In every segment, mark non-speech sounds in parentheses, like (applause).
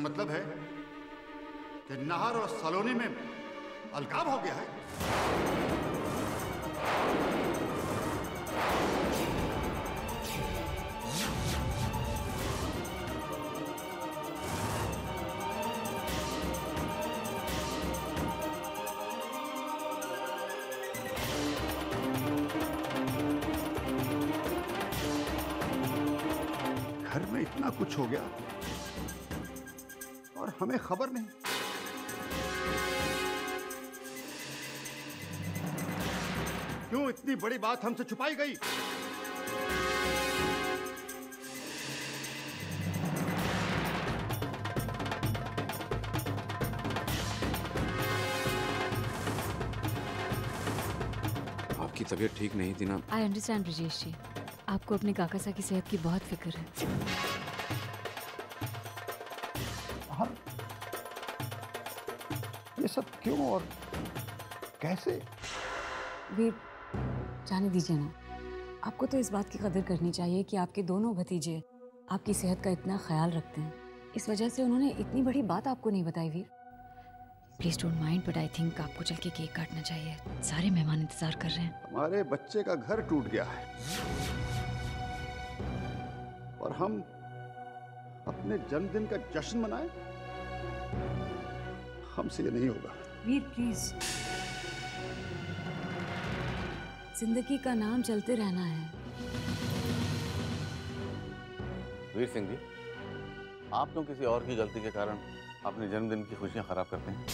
इसका मतलब है कि नहर और सलोनी में अलगाव हो गया है। घर में इतना कुछ हो गया। हमें खबर नहीं। क्यों इतनी बड़ी बात हमसे छुपाई गई? आपकी तबीयत ठीक नहीं थी ना? आई अंडरस्टैंड ब्रजेश जी आपको अपने काका साहब की सेहत की बहुत फ़िक्र है। सब क्यों और कैसे? वीर जाने दीजिए ना। आपको तो इस बात की कदर करनी चाहिए कि आपके दोनों भतीजे आपकी सेहत का इतना ख्याल रखते हैं। इस वजह से उन्होंने इतनी बड़ी बात आपको नहीं बताई Veer. Please don't mind but I think आपको चल के केक काटना चाहिए। सारे मेहमान इंतज़ार कर रहे हैं। हमारे बच्चे का घर टूट गया है। और हम अपने जन्मदिन का जश्न मनाएँ? हमसे ये नहीं होगा। वीर प्लीज़ ज़िंदगी का नाम चलते रहना है। वीर सिंह जी आप क्यों किसी और की गलती के कारण अपने जन्मदिन की खुशियाँ खराब करते हैं?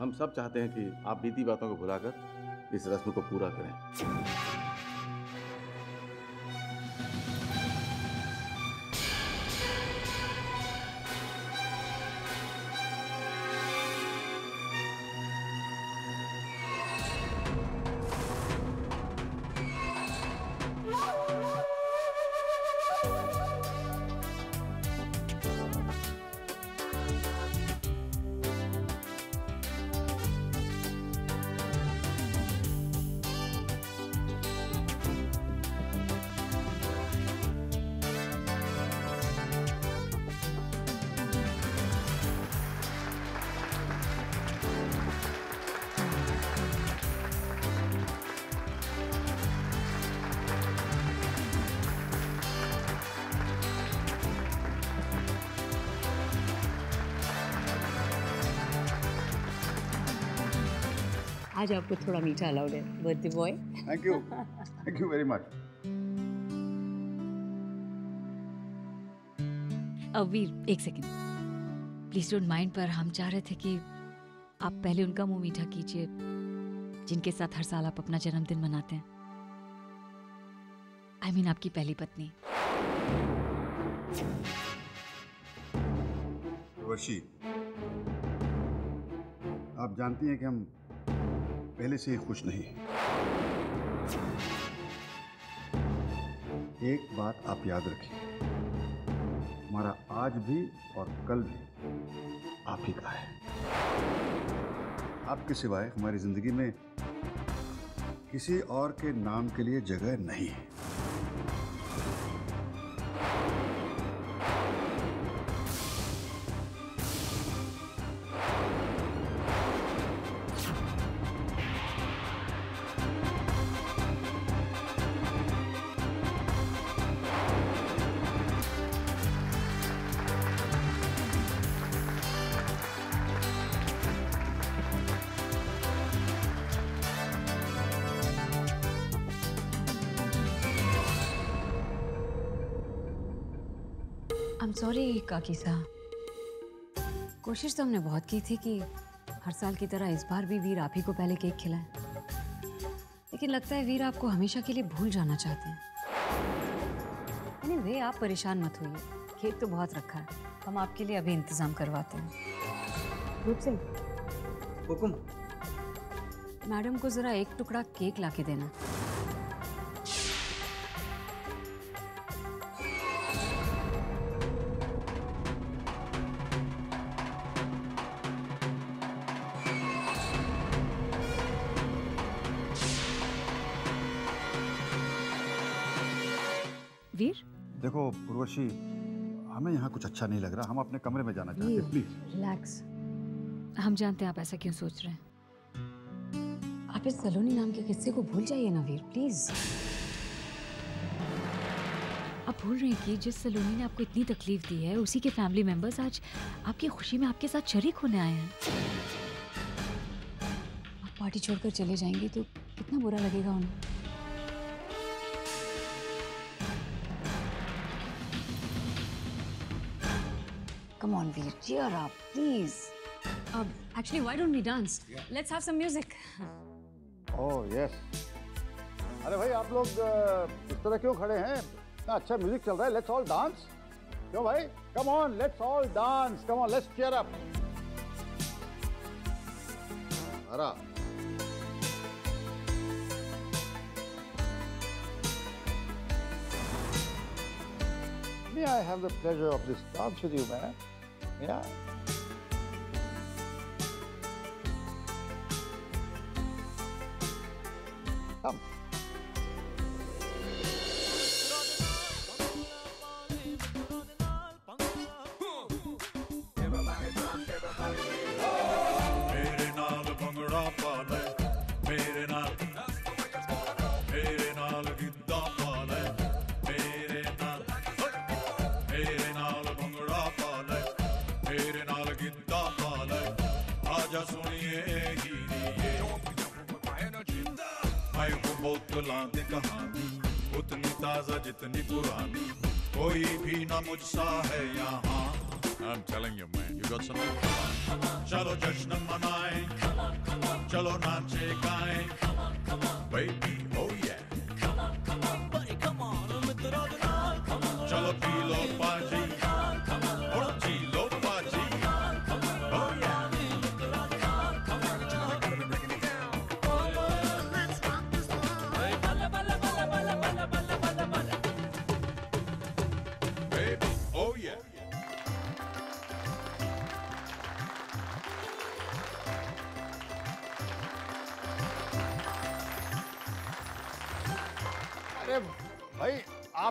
हम सब चाहते हैं कि आप बीती बातों को भुलाकर इस रस्म को पूरा करें। आज आपको थोड़ा मीठा अलाउड है birthday boy. Thank you thank you very much Veer एक सेकेंड प्लीज़ डोंट माइंड पर हम चाह रहे थे कि आप पहले उनका मुँह मीठा कीजिए जिनके साथ हर साल आप अपना जन्मदिन मनाते हैं। आई I मीन mean, आपकी पहली पत्नी। वर्षी आप जानती हैं कि हम पहले से ही खुश नहीं एक बात आप याद रखिए। हमारा आज भी और कल भी आप ही का है। आपके सिवाय हमारी ज़िंदगी में किसी और के नाम के लिए जगह नहीं है। सॉरी काकी साहब। कोशिश तो हमने बहुत की थी कि हर साल की तरह इस बार भी वीर आप ही को पहले केक खिलाएँ। लेकिन लगता है वीर आपको हमेशा के लिए भूल जाना चाहते हैं। वे आप परेशान मत होइए। केक तो बहुत रखा है। हम आपके लिए अभी इंतज़ाम करवाते हैं। रूप सिंह हुकुम। मैडम को जरा एक टुकड़ा केक ला के देना। वीर? देखो पूर्वशी हमें यहाँ कुछ अच्छा नहीं लग रहा। हम अपने कमरे में जाना चाहते हैं प्लीज़ रिलैक्स हम जानते हैं आप ऐसा क्यों सोच रहे हैं। आप इस सलोनी नाम के किस्से को भूल जाइए ना वीर प्लीज़ आप भूल रहे हैं कि जिस सलोनी ने आपको इतनी तकलीफ़ दी है उसी के फैमिली मेंबर्स आज आपकी खुशी में आपके साथ शरीक होने आए हैं। आप पार्टी छोड़कर चले जाएँगे तो कितना बुरा लगेगा उन्हें। Come on, Veer, cheer up, please. Um, actually, why don't we dance? Yeah. Let's have some music. Oh yes अरे भाई आप लोग इस तरह क्यों खड़े हैं इतना अच्छा म्यूज़िक चल रहा है लेट्स ऑल डांस क्यों भाई come on let's all dance come on let's cheer up अरा May I have the pleasure of this dance with you, man? Yeah. कहानी उतनी ताज़ा जितनी पुरानी। कोई भी ना मुझसा है यहाँ। I'm telling you man, you got some चलो जश्न मनाएँ।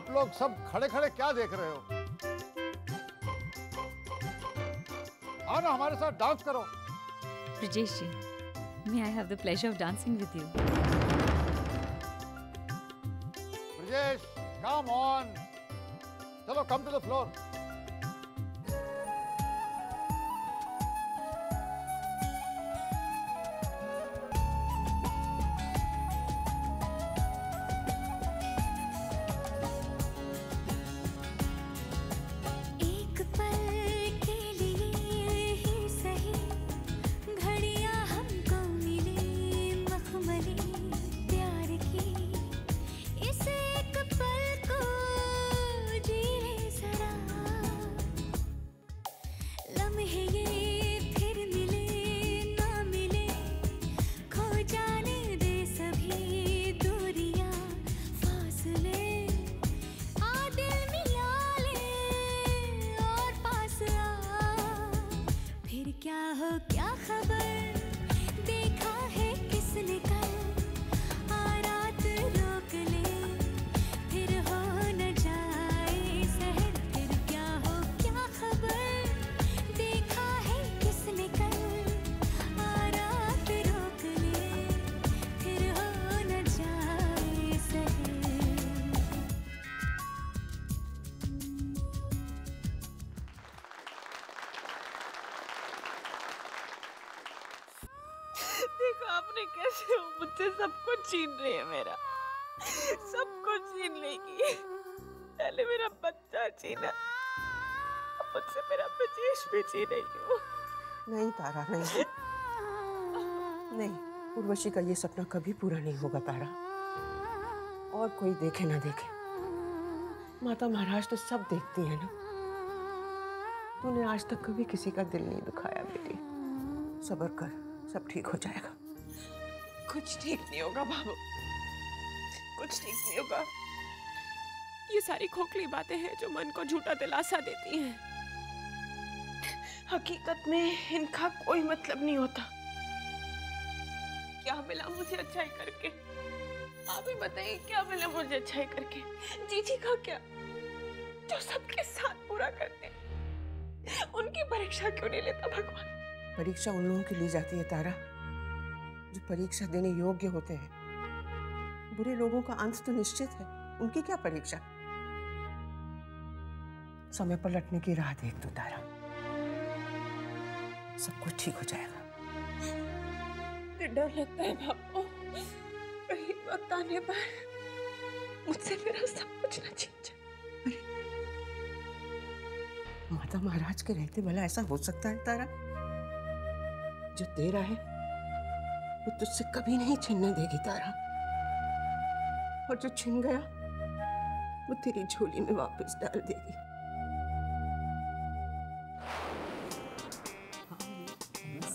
आप लोग सब खड़े खड़े क्या देख रहे हो? आओ ना हमारे साथ डांस करो। Brijesh ji may I have the pleasure of dancing with you? Brajesh come on चलो कम टू द फ्लोर आपने कैसे वो मुझसे सब कुछ छीन रही है मेरा? सब कुछ छीन लेगी। पहले मेरा बच्चा छीना मुझसे मेरा बचेश भी छीन रही हूँ नहीं तारा, नहीं। नहीं, उर्वशी का ये सपना कभी पूरा नहीं होगा तारा। और कोई देखे ना देखे। माता महाराज तो सब देखती है ना। तूने आज तक कभी किसी का दिल नहीं दुखाया बेटी। सब्र कर, सब ठीक हो जाएगा। कुछ ठीक नहीं होगा बाबू। कुछ ठीक नहीं होगा। ये सारी खोखली बातें हैं जो मन को झूठा दिलासा देती हैं। हकीकत में इनका कोई मतलब नहीं होता। क्या मिला मुझे अच्छाई करके? आप ही बताइए क्या मिला मुझे अच्छाई करके? जीजी का क्या? जो सबके साथ पूरा करते उनकी परीक्षा क्यों नहीं लेता भगवान? परीक्षा उन लोगों की ली जाती है तारा। जो परीक्षा देने योग्य होते हैं। बुरे लोगों का अंत तो निश्चित है। उनकी क्या परीक्षा? समय पर लटने की राह देख तू तारा। सब कुछ ठीक हो जाएगा। डर लगता है बापू। कहीं वक्त आने पर मुझसे मेरा सब कुछ न छीन जाए। माता महाराज के रहते भला ऐसा हो सकता है तारा? जो तेरा है वो तुझसे कभी नहीं छीनने देगी तारा। और जो छिन गया वो तेरी झोली में वापस डाल देगी।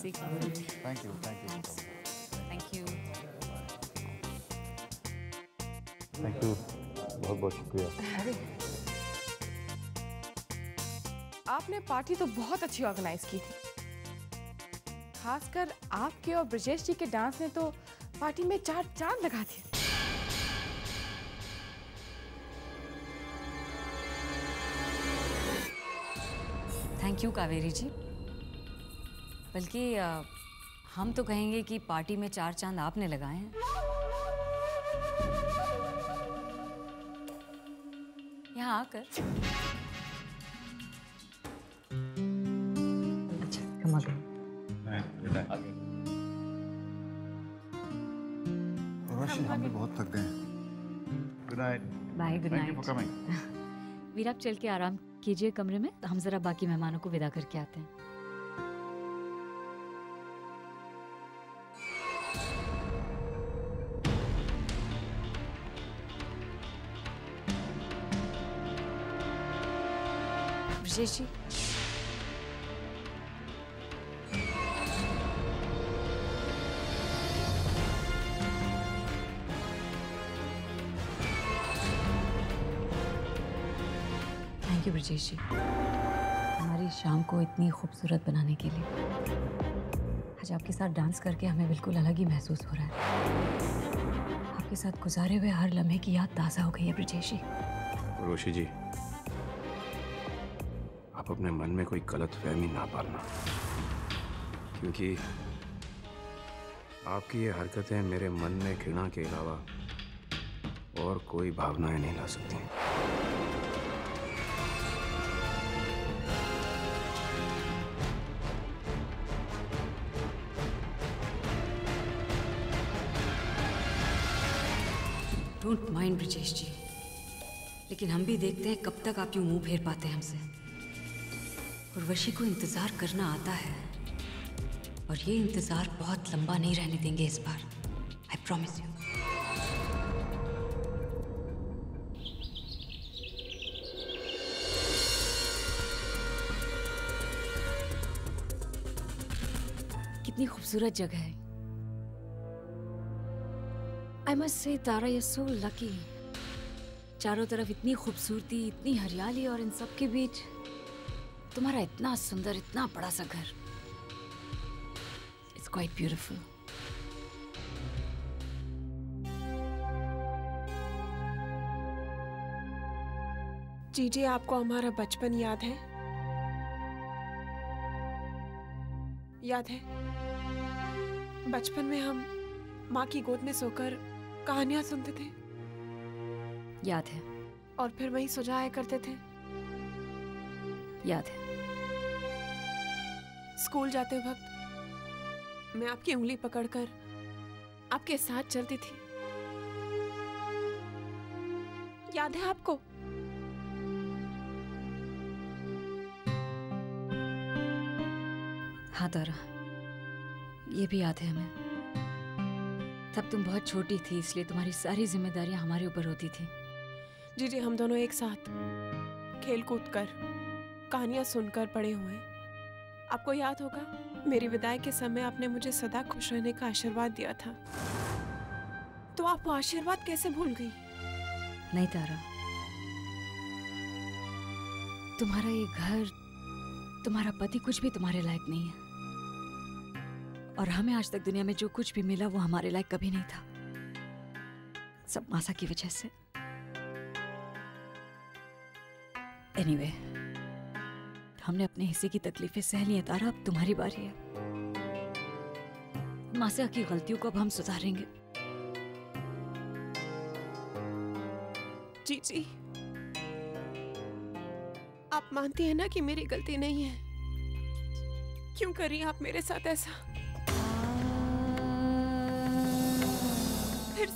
Thank you thank you thank you thank you बहुत बहुत शुक्रिया। आपने पार्टी तो बहुत अच्छी ऑर्गेनाइज की थी। खासकर आपके और ब्रजेश जी के डांस ने तो पार्टी में चार चाँद लगा दिए। Thank you Kaveri ji. बल्कि हम तो कहेंगे कि पार्टी में चार चाँद आपने लगाए हैं। यहाँ आकर रोशी हम भी बहुत थक गए good night bye good thank you for night coming Veer आप चल के आराम कीजिए कमरे में हम जरा बाकी मेहमानों को विदा करके आते हैं। ब्रजेश जी ब्रजेश जी। हमारी शाम को इतनी खूबसूरत बनाने के लिए। आज आपके साथ डांस करके हमें बिल्कुल अलग ही महसूस हो रहा है। आपके साथ गुजारे हुए हर लम्हे की याद ताज़ा हो गई है, ब्रजेश जी। रोशी जी, आप अपने मन में कोई गलत फहमी ना पालना। क्योंकि आपकी ये हरकतें मेरे मन में घृणा के अलावा और कोई भावनाएँ नहीं ला सकती। डोंट माइंड ब्रिजेश जी लेकिन हम भी देखते हैं कब तक आप यूँ मुँह फेर पाते हैं हमसे। उर्वशी को इंतज़ार करना आता है। और ये इंतज़ार बहुत लंबा नहीं रहने देंगे इस बार। आई प्रॉमिस यू कितनी खूबसूरत जगह है। I must say Tara you so lucky. चारों तरफ़ इतनी खूबसूरती, इतनी हरियाली और इन सब के बीच तुम्हारा इतना सुंदर, इतना बड़ा सा घर। इट्स क्वाइट ब्यूटीफुल जीजी आपको हमारा बचपन याद है? याद है? बचपन में हम माँ की गोद में सोकर कहानियाँ सुनते थे। याद है। और फिर वही सो जाया करते थे। याद है। स्कूल जाते वक्त मैं आपकी उंगली पकड़कर आपके साथ चलती थी। याद है आपको? हाँ तारा ये भी याद है हमें। तब तुम बहुत छोटी थी इसलिए तुम्हारी सारी जिम्मेदारियाँ हमारे ऊपर होती थी। जी जी हम दोनों एक साथ खेल कूद कर कहानियाँ सुनकर पड़े हुए। आपको याद होगा मेरी विदाई के समय आपने मुझे सदा खुश रहने का आशीर्वाद दिया था। तो आप वो आशीर्वाद कैसे भूल गई? नहीं तारा। तुम्हारा ये घर तुम्हारा पति कुछ भी तुम्हारे लायक नहीं है। और हमें आज तक दुनिया में जो कुछ भी मिला वो हमारे लायक कभी नहीं था। सब मासा की वजह से। एनीवे anyway, हमने अपने हिस्से की तकलीफें सह ली हैं तारा अब तुम्हारी बारी है। मासा की गलतियों को अब हम सुधारेंगे। जी जी। आप मानती हैं ना कि मेरी गलती नहीं है? क्यों करी आप मेरे साथ ऐसा?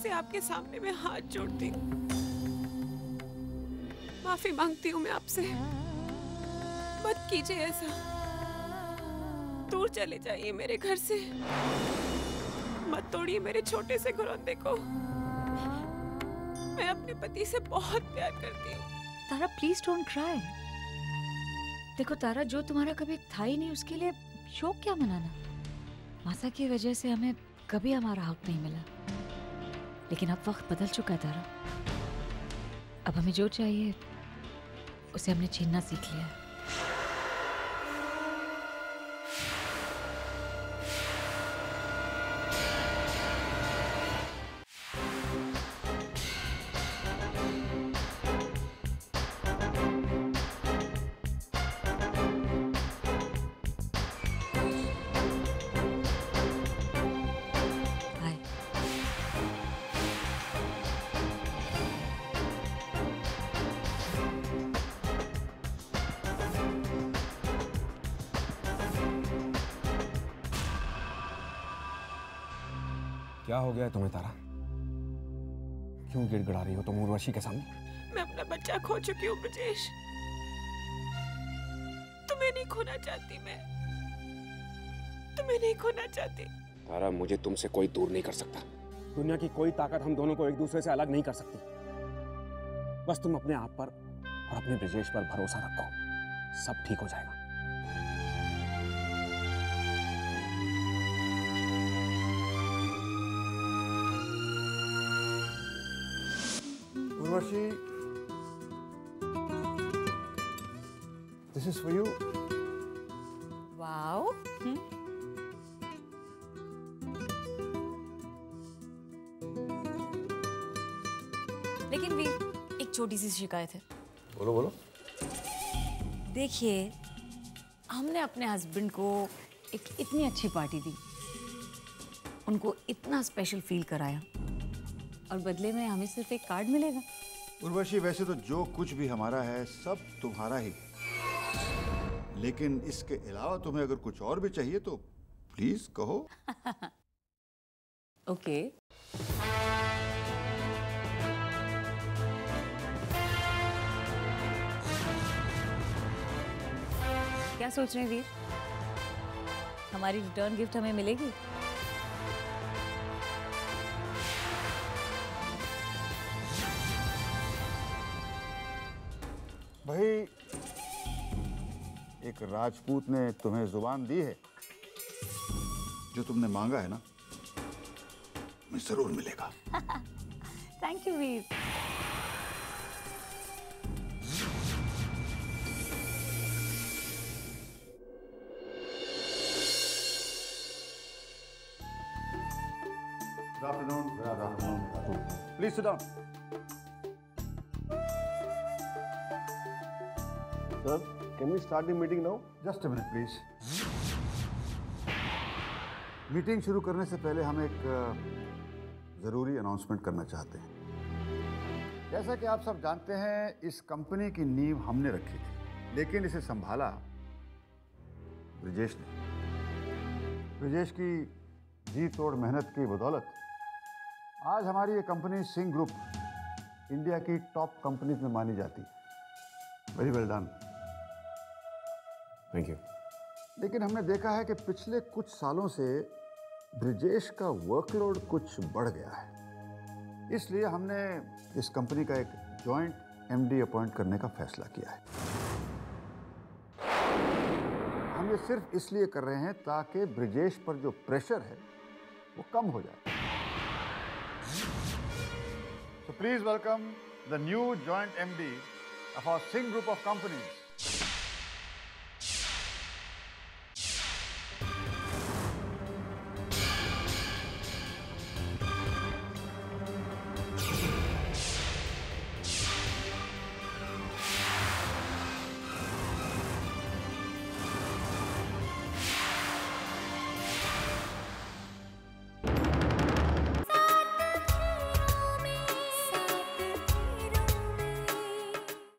से आपके सामने मैं हाथ जोड़ती हूँ। माफ़ी मांगती हूँ मैं आपसे। मत कीजिए ऐसा। दूर चले जाइए मेरे घर से। मत तोड़िए मेरे छोटे से घरौंदे को। मैं अपने पति से बहुत प्यार करती हूँ। तारा प्लीज़ डोंट क्राई देखो तारा, जो तुम्हारा कभी था ही नहीं, उसके लिए शोक क्या मनाना? मासा की वजह से हमें कभी हमारा हक नहीं मिला। लेकिन अब वक्त बदल चुका है तारा। अब हमें जो चाहिए, उसे हमने छीनना सीख लिया है। क्या हो गया तुम्हें तारा? क्यों गिड़गिड़ा रही हो तुम उर्वशी के सामने? मैं अपना बच्चा खो चुकी हूँ ब्रजेश। तुम्हें नहीं खोना चाहती मैं। तुम्हें नहीं खोना चाहती। तारा मुझे तुमसे कोई दूर नहीं कर सकता। दुनिया की कोई ताकत हम दोनों को एक दूसरे से अलग नहीं कर सकती। बस तुम अपने आप पर और अपने ब्रजेश पर भरोसा रखो। सब ठीक हो जाएगा। Urvashi, this is for you. Wow लेकिन भी एक छोटी सी शिकायत है। बोलो बोलो। देखिए हमने अपने हस्बैंड को एक इतनी अच्छी पार्टी दी। उनको इतना स्पेशल फील कराया। और बदले में हमें सिर्फ़ एक कार्ड मिलेगा। उर्वशी वैसे तो जो कुछ भी हमारा है सब तुम्हारा ही। लेकिन इसके अलावा तुम्हें अगर कुछ और भी चाहिए तो प्लीज़ कहो। (laughs) ओके। क्या सोच रहे हैं वीर? हमारी रिटर्न गिफ्ट हमें मिलेगी? भाई एक राजपूत ने तुम्हें ज़ुबान दी है। जो तुमने मांगा है ना मैं ज़रूर मिलेगा। Thank you Veer please sit Sir, can we start the meeting now? Just a minute, please. Meeting शुरू करने से पहले हम एक ज़रूरी अनाउंसमेंट करना चाहते हैं। जैसा कि आप सब जानते हैं इस कंपनी की नींव हमने रखी थी लेकिन इसे संभाला ब्रिजेश ने। ब्रिजेश की जी तोड़ मेहनत की बदौलत आज हमारी ये कंपनी सिंह ग्रुप इंडिया की टॉप कंपनीज़ में मानी जाती है। Very well done thank you लेकिन हमने देखा है कि पिछले कुछ सालों से ब्रिजेश का वर्कलोड कुछ बढ़ गया है। इसलिए हमने इस कंपनी का एक जॉइंट एमडी अपॉइंट करने का फैसला किया है। हम ये सिर्फ़ इसलिए कर रहे हैं ताकि ब्रिजेश पर जो प्रेशर है वो कम हो जाए। So please welcome the new joint MD of our Singh Group of Companies,